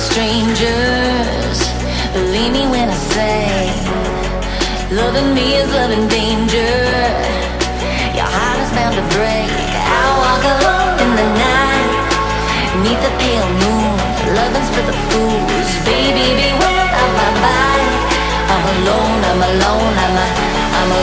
strangers. Believe me when I say, loving me is loving danger. Your heart is bound to break. I walk alone in the night, neath the pale moon. Loving's for the fools. Baby, beware of my body. I'm alone, I'm alone, I'm a, I'm a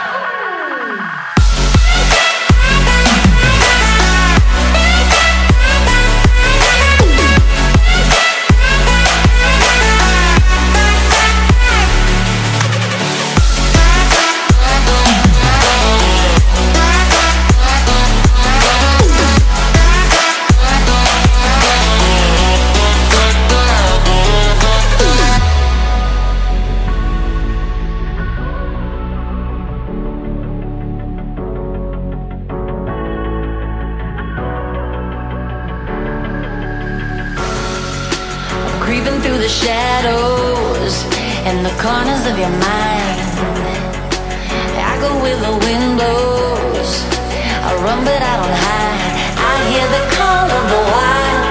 the shadows and the corners of your mind. I go where the wind blows. I run, but I don't hide. I hear the call of the wild,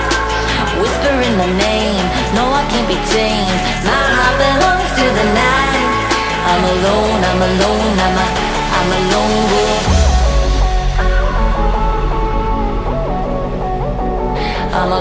whispering the name. No, I can't be tamed. My heart belongs to the night. I'm alone. I'm alone. I'm a. I'm a lone wolf. I'm a